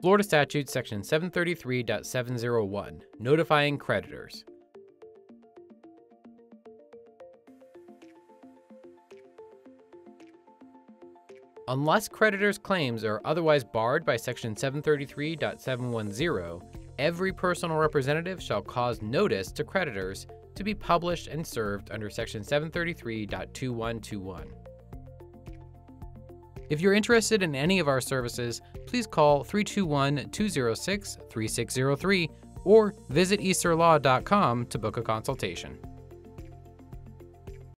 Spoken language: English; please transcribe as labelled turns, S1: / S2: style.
S1: Florida Statute Section 733.701 Notifying Creditors. Unless creditors' claims are otherwise barred by Section 733.710, every personal representative shall cause notice to creditors to be published and served under Section 733.2121. If you're interested in any of our services, please call 321 206 3603 or visit easlerlaw.com to book a consultation.